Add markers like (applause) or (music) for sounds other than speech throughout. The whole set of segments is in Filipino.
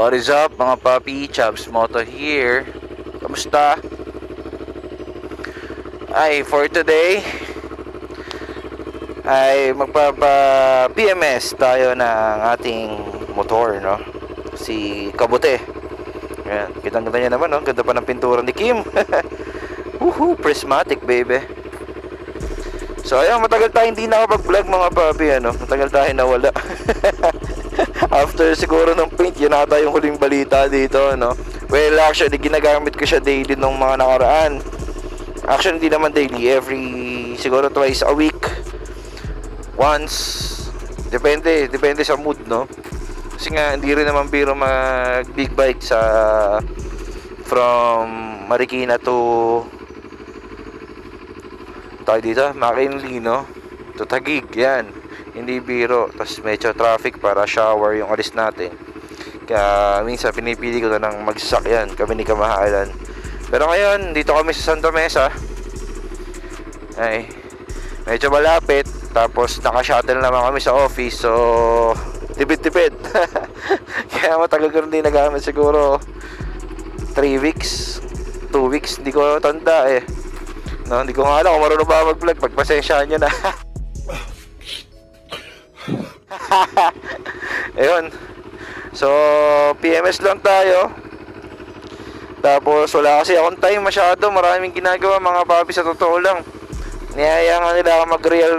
What is up mga papi? Chabs Moto here. Kamusta? Ay, for today ay magpapa PMS tayo ng ating motor, no? Si Kabute. Ayan, kitang ganda niya naman, no? Ganda pa ng pintura ni Kim. (laughs) Woohoo, prismatic, baby. So ayun, matagal tayo hindi nakapag-vlog mga papi, ano? Matagal tayo nawala. (laughs) (laughs) After siguro ng paint, yun ata yung huling balita dito, no? Well, actually, ginagamit ko siya daily nung mga nakaraan. Actually, hindi naman daily. Every, siguro twice a week. Once. Depende, depende sa mood, no? Kasi nga, hindi rin naman biro mag big bike sa from Marikina to tayo dito, McKinley, no? To Taguig, yan. Hindi biro. Tapos medyo traffic para shower yung alis natin. Kaya minsan pinipili ko na ng magsasakyan kami ni Kamahalan. Pero ngayon, dito kami sa Santa Mesa. Ay, medyo malapit. Tapos naka-shuttle naman kami sa office. So, tipid-tipid. (laughs) Kaya matagal ko rin din nagamit siguro 3 weeks, 2 weeks. Hindi ko tanda eh. No, hindi ko nga alam kung marunong ba mag-vlog. Pagpasensyahan nyo na. (laughs) (laughs) Ayun. So, PMS lang tayo. Tapos, wala kasi akong time masyado. Maraming ginagawa mga papi sa totoo lang. Niyaya nga nila ako mag-real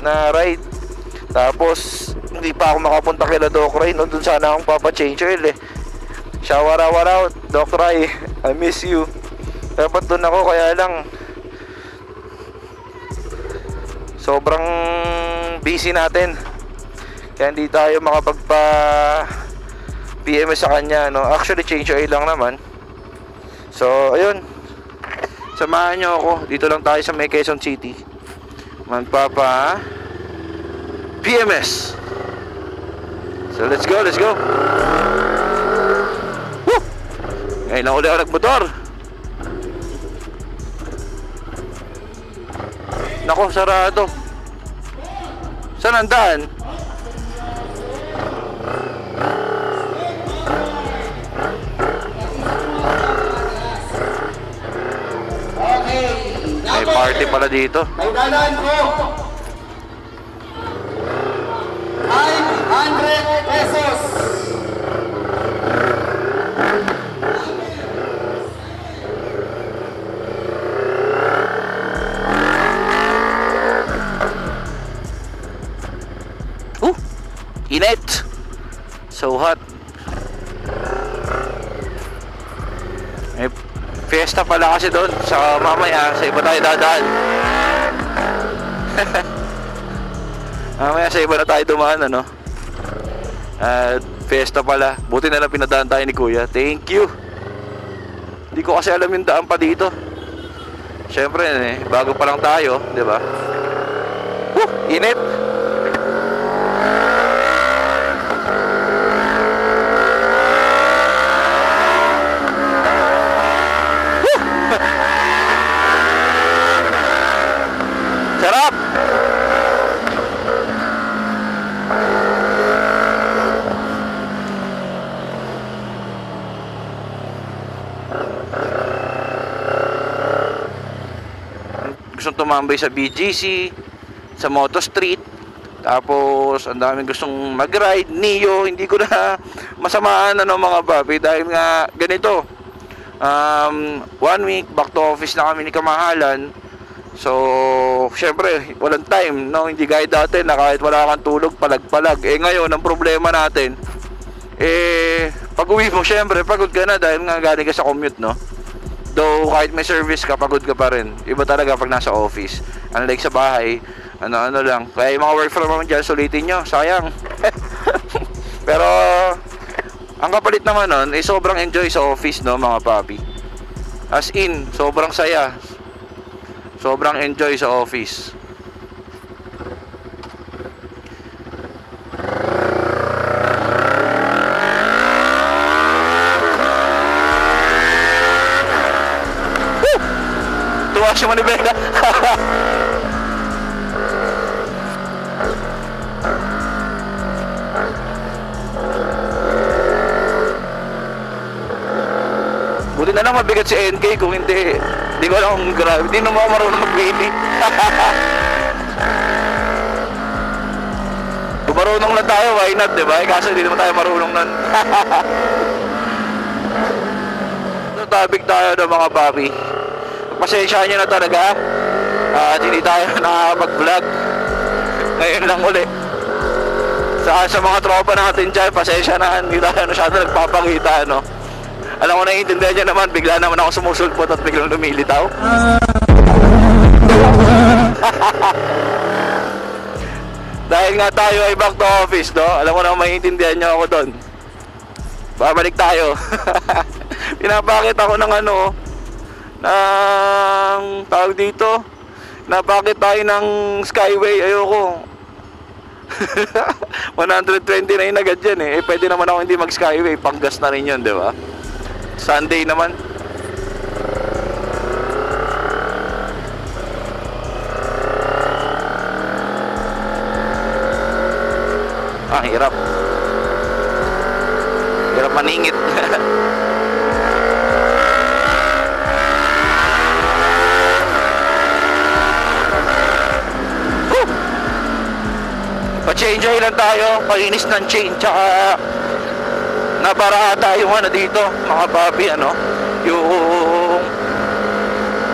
na ride. Tapos, hindi pa ako makapunta kila Doc Ray. No, dun sana akong papa-change oil eh. Shower hour out, Doc Ray. (laughs) I miss you. Dapat dun ako, kaya lang sobrang busy natin kaya hindi tayo makapagpa PMS sa kanya no? Actually change oil lang naman. So ayun. Samahan nyo ako. Dito lang tayo sa may City. Magpapa PMS so let's go let's go. Woo! ngayon lang ulit ako nagmotor. Nako, sarado. Saan ang daan? Party pala dito. May dalaan ko. Pala kasi doon. Sa mamaya, sa iba tayo dadaan. (laughs) mamaya sa iba na tayo dumaan, ano? At fiesta pala. Buti na lang pinadaan tayo ni Kuya. Thank you! Hindi ko kasi alam yung daan pa dito. Siyempre, eh, bago pa lang tayo, di ba? Woo! Init! Sarap! Gustong tumambay sa BGC, sa Moto Street, tapos ang daming gustong mag-ride, Neo, hindi ko na (laughs) masamaan ano mga papi dahil nga ganito. Um, one week back to office na kami ni Kamahalan. So, syempre, walang time, no? Hindi gaya dati na kahit wala kang tulog, palag-palag. Eh ngayon, ang problema natin, eh, pag uwi mo, syempre, pagod ka na dahil nga galing ka sa commute, no? Though, kahit may service ka, pagod ka pa rin. Iba talaga pag nasa office. Unlike sa bahay, ano-ano lang. Kaya yung mga work from home dyan, sulitin nyo. Sayang. (laughs) Pero, ang kapalit naman nun, eh, sobrang enjoy sa office, no, mga papi. As in, sobrang saya. Sobrang enjoy sa office. Woo! Tuwa si Manibela. (laughs) Buti na lang mabigat si NK kung hindi. Hindi ko alam grabe. Hindi naman marunong mag-wheelie. (laughs) kung marunong lang tayo, why not, di ba? Eh, kaso hindi naman tayo marunong nun. so, (laughs) topic tayo ng mga papi. Pasensyahan nyo na talaga. At hindi tayo (laughs) nakakapag-vlog. Ngayon lang uli. Sa, sa mga tropa natin dyan, pasensya na, hindi tayo masyado nagpapakita, no? Alam ko naiintindihan niya naman, bigla naman ako sumusulpot at biglang lumilitaw. (laughs) Dahil nga tayo ay back to office, no? Alam ko na maiintindihan niyo ako doon. Babalik tayo. (laughs) Pinapakit ako ng ano, ng tawag dito. Napakit tayo ng Skyway, ayoko. (laughs) 129 agad yan eh. eh. Pwede naman ako hindi mag Skyway, panggas na rin yun, di ba? Sunday naman. Ah, hirap. Hirap maningit. (laughs) Oil lang tayo, palinis ng chain, tsaka nabarata yung ano dito, mga papi, ano, yung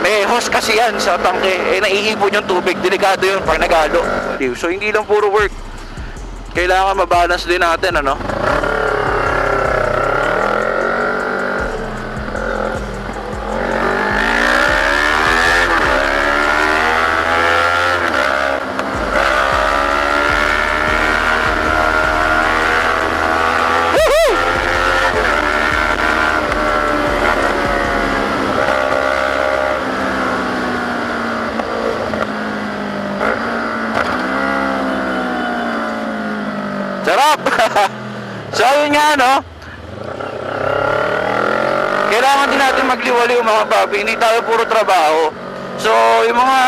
may hose kasi yan sa tangke, eh naiipon yung tubig, delikado yun pag nagalo. So hindi lang puro work, kailangan mabalance din natin, ano. Sarap! (laughs) so ayun nga no? Kailangan din natin magliwaliw mga papi Hindi tayo puro trabaho. So yung mga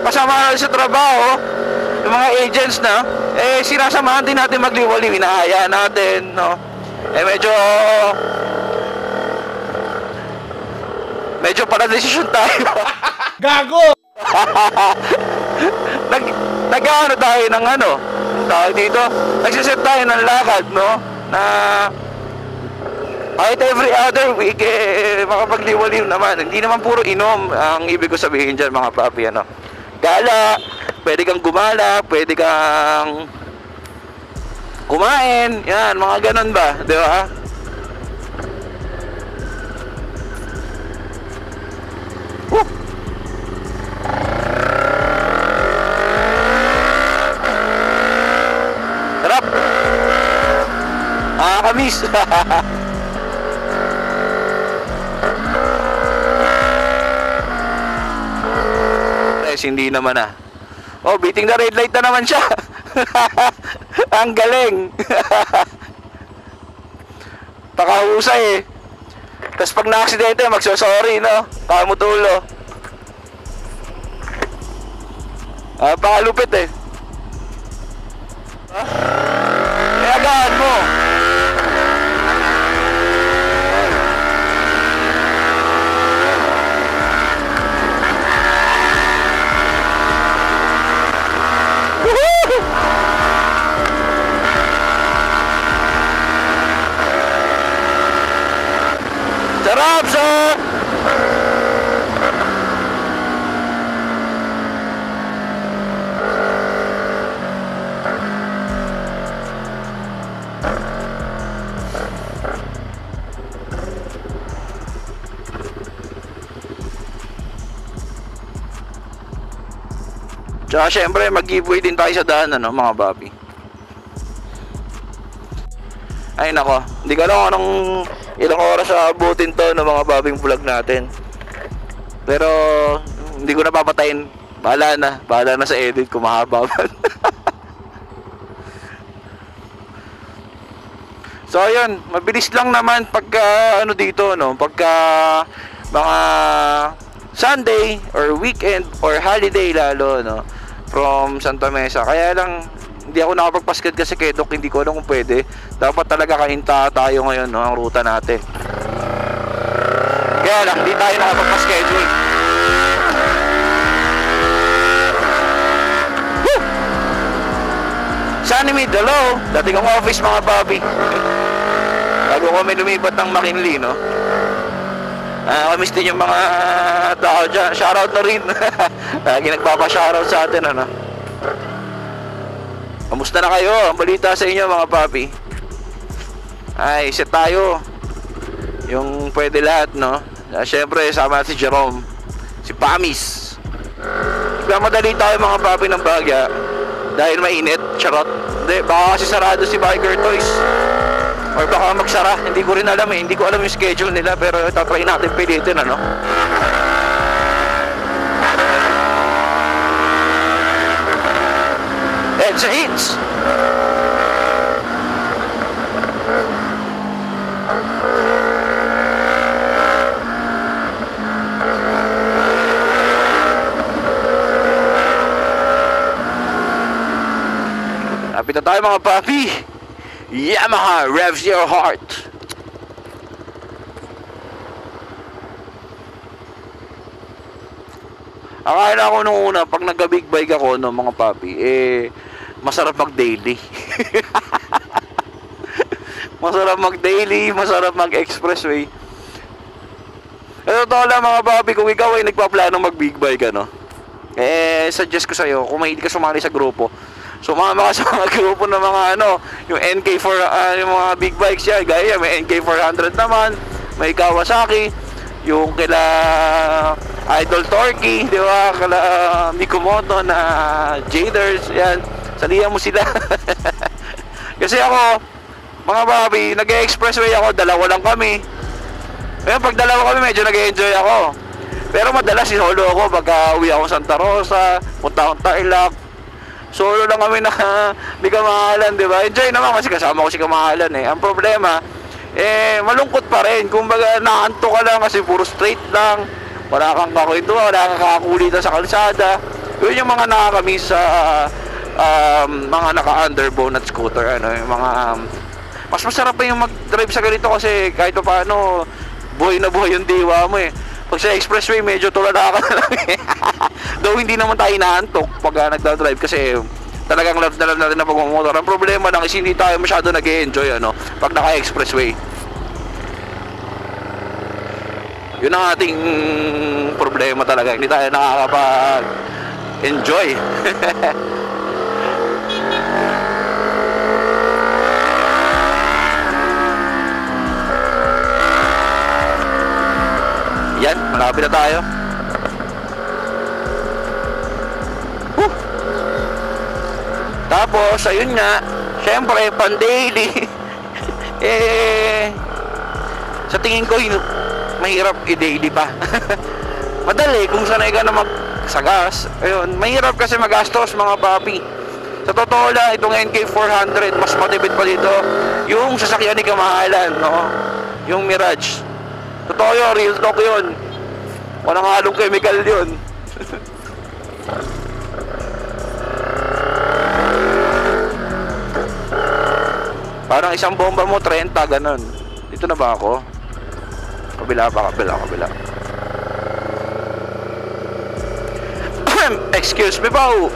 kasama natin sa trabaho Yung mga agents na Eh sinasamahan din natin magliwaliw Inaaya natin no? Eh medyo Medyo para desisyon tayo. Gago! (laughs) nag nag-ano tayo ng ano tawag dito. Nagsiset tayo ng lakad no? Na kahit every other week eh makapagliwaliw naman. Hindi naman puro inom ang ibig ko sabihin dyan mga papi ano? Gala pwede kang gumala pwede kang kumain. Yan mga ganun ba? Di ba Kamis! (laughs) Guys, hindi naman ah. Oh, beating the red light na naman siya. (laughs) Ang galing. (laughs) Pakahusay eh. Tapos pag na-aksidente, magsosorry, no? Kamutulo. Ah, pakalupit. Eh, Tsaka syempre, mag-giveaway din tayo sa daan, ano, mga babi. Ay nako, hindi ko alam kung anong ilang oras sa abutin to ng mga babing vlog natin. Pero hindi ko na papatayin. Bahala na, bahala na sa edit kung mahaba (laughs) so ayun, mabilis lang naman pagka ano dito no, pagka mga Sunday or weekend or holiday lalo no from Santa Mesa. Kaya lang hindi ako nakapagpaskad kasi kay hindi ko alam kung pwede. Dapat talaga kahinta tayo ngayon no, ang ruta natin. Kaya lang, di tayo nakapagpa-schedule. Woo! Sunny hello! Dati kong office mga papi. Bago kami lumipat ng McKinley, no? Ah, kamiss din yung mga tao dyan. Shoutout na rin. (laughs) Lagi nagpapa-shoutout sa atin, ano? Kamusta na kayo? Ang balita sa inyo, mga papi. Ay, set tayo. Yung pwede lahat, no? Ah, Siyempre, sama si Jerome. Si Pamis. Nagmamadali tayo mga papi ng bagya. Dahil mainit, charot. Hindi, baka kasi sarado si Biker Toys. Or baka magsara, hindi ko rin alam eh. Hindi ko alam yung schedule nila pero tatry natin pilitin ano. A hits! Lapit na tayo mga papi! Yamaha revs your heart. Akala ko nung una, pag nag-big bike ako, no, mga papi, eh, masarap mag-daily. (laughs) masarap mag-daily, masarap mag-expressway. Eh, totoo lang mga papi, kung ikaw ay nagpaplano mag-big bike, ano, eh, suggest ko sa'yo, kung mahilig ka sumali sa grupo, sumama ka (laughs) sa mga grupo ng mga ano, yung NK4, ah, yung mga big bikes yan, gaya may NK400 naman, may Kawasaki, yung kila Idol Torque, di ba, kala Mikomoto na Jaders, yan, salihan mo sila. (laughs) Kasi ako, mga babi, nag-expressway ako, dalawa lang kami. Ngayon, pag dalawa kami, medyo nag-enjoy ako. Pero madalas solo ako pagka uwi ako Santa Rosa, punta akong Tarlac, solo lang kami na (laughs) ni Kamahalan, di ba? Enjoy naman kasi kasama ko si Kamahalan eh. Ang problema, eh, malungkot pa rin. Kumbaga, naanto ka lang kasi puro straight lang. Wala kang kakwento, wala kang kakakulitan sa kalsada. Yun yung mga nakakamiss sa um, mga naka-under bonnet scooter. Ano, yung mga, um, mas masarap pa yung mag-drive sa ganito kasi kahit pa paano, buhay na buhay yung diwa mo eh. Pag sa expressway, medyo tulala ka na lang eh. (laughs) Though hindi naman tayo inaantok pag uh, nagdadrive kasi talagang love na love natin na pagmamotor. Ang problema lang is hindi tayo masyado nag enjoy ano, pag naka-expressway. Yun ang ating problema talaga. Hindi tayo nakakapag-enjoy. (laughs) Yan, malapit na tayo. Whew. Tapos, ayun nga, syempre, pan-daily. (laughs) eh, sa tingin ko, mahirap i-daily pa. (laughs) Madali, kung sanay ka na magsagas. Ayun, mahirap kasi magastos mga papi. Sa totoo lang, itong NK400, mas matipid pa dito. Yung sasakyan ni Kamahalan, no? Yung Mirage. Totoo yun, real talk yun. Walang halong chemical yun. (laughs) Parang isang bomba mo, 30, ganun. Dito na ba ako? Kabila pa, kabila, kabila. (coughs) Excuse me po.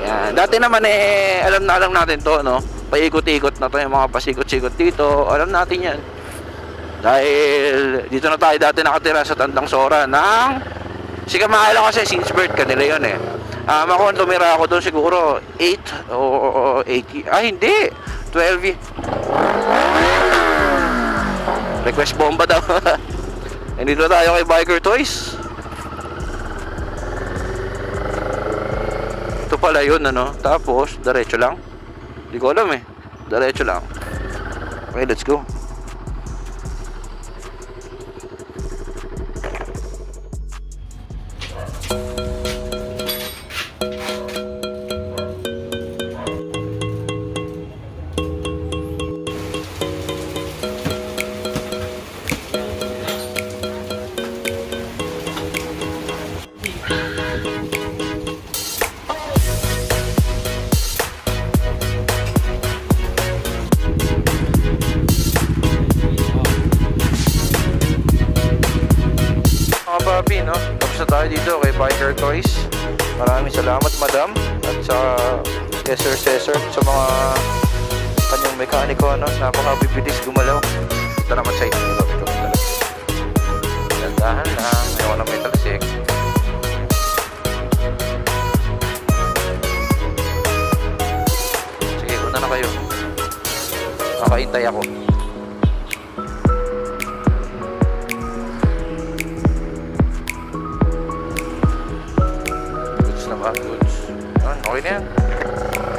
Yan. Dati naman eh, alam na alam natin to, no? Paikot-ikot na to yung mga pasikot-sikot dito. Alam natin yan. Dahil dito na tayo dati nakatira sa Tandang Sora ng si Kamahala kasi since birth kanila yun eh. Um, ako tumira ako doon siguro 8 o 80. Ah, hindi. 12 y- Request bomba daw. (laughs) Nandito tayo kay Biker Toys. Ito pala yun ano. Tapos, diretso lang. Hindi ko alam eh. Diretso lang. Okay, let's go. No? Tapos na tayo dito kay Biker Toys. Maraming salamat, madam. At sa Sir Cesar sa mga kanyang mekaniko, no? Napakabibilis gumalaw. Ito naman sa inyo. Ito, ito, ito. Dandahan lang. Ayaw na may talsik. Sige, una na kayo. Makaintay ako. Ba? Goods. Yan, okay na yan.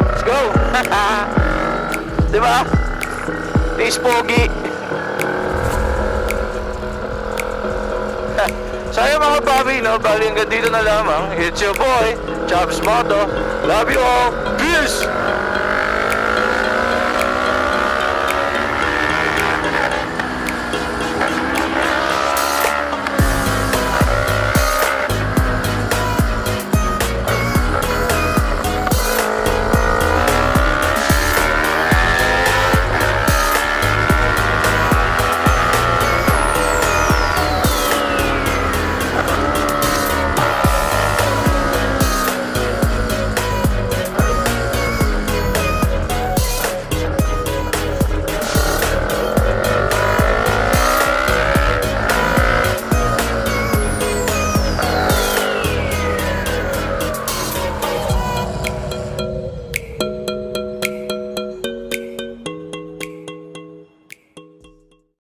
Let's go! (laughs) Di ba? Taste pogi. (laughs) So ayun mga papi, no? Bali hanggang dito na lamang. It's your boy, Chops Moto. Love you all. Peace!